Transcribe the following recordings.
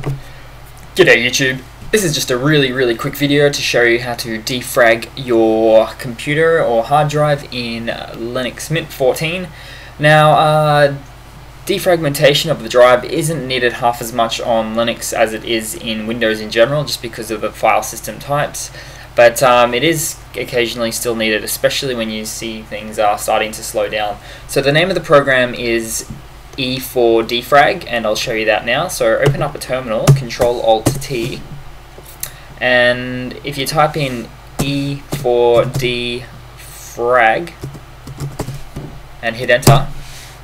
G'day YouTube. This is just a really really quick video to show you how to defrag your computer or hard drive in Linux Mint 14. Now uh, defragmentation of the drive isn't needed half as much on Linux as it is in Windows in general just because of the file system types but um, it is occasionally still needed especially when you see things are starting to slow down. So the name of the program is E4 defrag and I'll show you that now. So open up a terminal, Control Alt T and if you type in E4 defrag and hit enter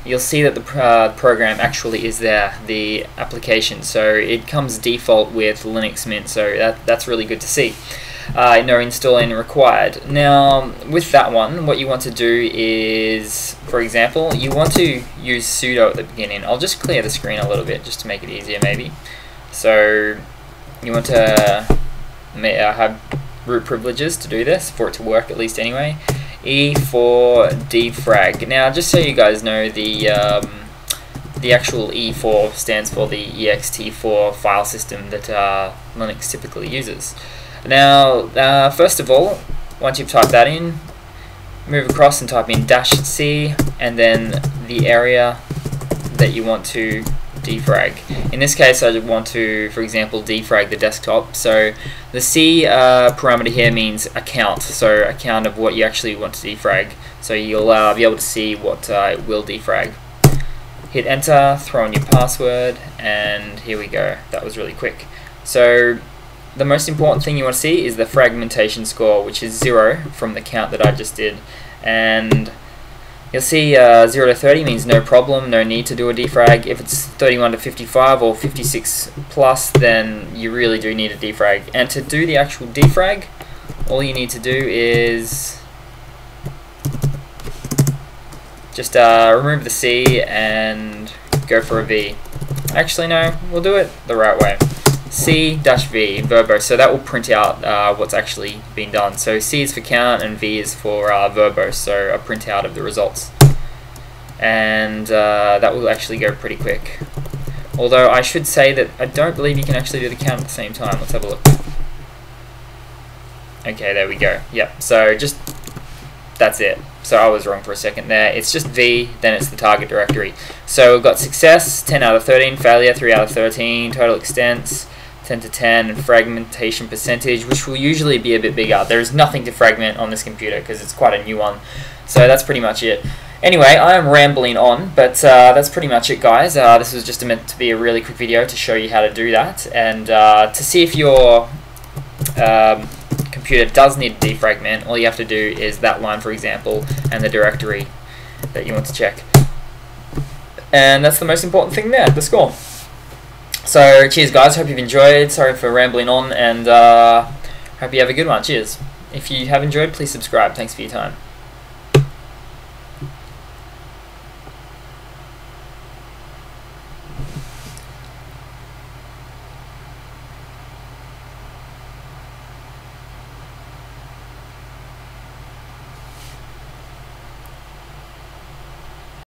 you'll see that the uh, program actually is there, the application. So it comes default with Linux Mint, so that, that's really good to see. Uh, no installing required. Now, with that one, what you want to do is, for example, you want to use sudo at the beginning. I'll just clear the screen a little bit just to make it easier, maybe. So, you want to uh, have root privileges to do this, for it to work at least anyway. E4 defrag. Now, just so you guys know, the um, the actual E4 stands for the ext4 file system that uh, Linux typically uses. Now, uh, first of all, once you've typed that in, move across and type in dash C and then the area that you want to defrag. In this case, I want to, for example, defrag the desktop. So the C uh, parameter here means account, so account of what you actually want to defrag. So you'll uh, be able to see what uh, will defrag. Hit enter, throw in your password, and here we go. That was really quick. So the most important thing you want to see is the fragmentation score, which is zero from the count that I just did. And You'll see uh, 0 to 30 means no problem, no need to do a defrag. If it's 31 to 55 or 56 plus, then you really do need a defrag. And to do the actual defrag, all you need to do is just uh, remove the C and go for a V. Actually, no, we'll do it the right way. C-V, verbose, so that will print out uh, what's actually been done. So C is for count and V is for uh, verbose, so a printout of the results. And uh, that will actually go pretty quick. Although I should say that I don't believe you can actually do the count at the same time. Let's have a look. Okay, there we go. Yep, so just, that's it. So I was wrong for a second there. It's just V, then it's the target directory. So we've got success, 10 out of 13, failure, 3 out of 13, total extents, 10 to 10 and fragmentation percentage which will usually be a bit bigger. There is nothing to fragment on this computer because it's quite a new one. So that's pretty much it. Anyway, I am rambling on, but uh, that's pretty much it guys. Uh, this was just meant to be a really quick video to show you how to do that and uh, to see if your um, computer does need to defragment, all you have to do is that line for example and the directory that you want to check. And that's the most important thing there, the score. So, cheers, guys. Hope you've enjoyed. Sorry for rambling on, and uh, hope you have a good one. Cheers. If you have enjoyed, please subscribe. Thanks for your time.